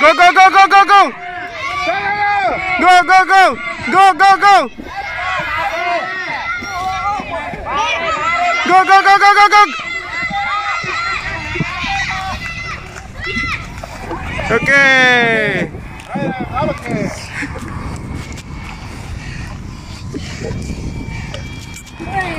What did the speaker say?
Go, go, go, go, go, go. Go, go, go. Go, go, go. Go, go, go, go, go, go. Okay.